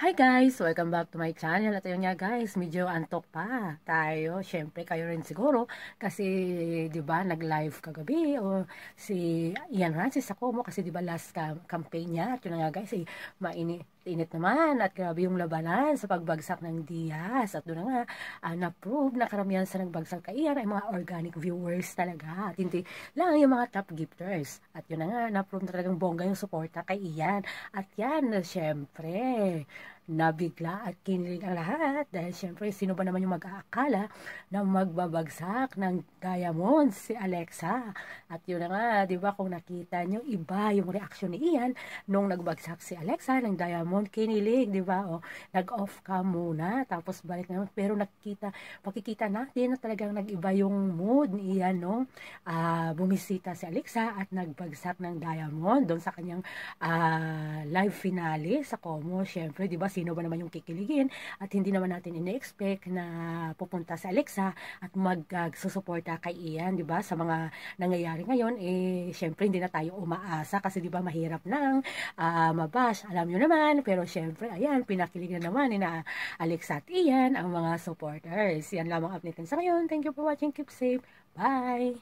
Hi guys! Welcome back to my channel. At yun nga guys, medyo antok pa tayo. Siyempre kayo rin siguro kasi 'di ba nag-live kagabi o si Ian Francis ako mo kasi 'di ba last campaign niya. At yun nga guys, eh, mainit init naman at grabe yung labanan sa pagbagsak ng Diaz. At doon nga, uh, na-prove na karamihan sa nagbagsak kay Ian ay mga organic viewers talaga. At hindi lang yung mga top gifters. At yun na nga, na-prove na talagang bongga yung suporta kay Ian. At yan, syempre, nabigla at kinilig ang lahat. Dahil syempre sino ba naman yung mag-aakala na magbabagsak ng diamond si Alexa? At yun na nga di ba kung nakita nyo iba yung reaksyon ni Ian nung nagbagsak si Alexa ng diamond kinilig di ba? O nag-off ka muna tapos balik naman. Pero nakita pakikita natin na talagang nag-iba yung mood ni Ian nung uh, bumisita si Alexa at nagbagsak ng diamond doon sa kanyang uh, live finale sa Como. Syempre di ba sino ba naman yung kikiligin at hindi naman natin ine-expect na pupunta sa Alexa at magsusuporta kay Ian, di ba? Sa mga nangyayari ngayon, eh, syempre hindi na tayo umaasa kasi di ba mahirap nang uh, mabash. Alam nyo naman, pero syempre, ayan, pinakilig na naman ni Alexa at Ian ang mga supporters. Yan lamang update sa ngayon. Thank you for watching. Keep safe. Bye!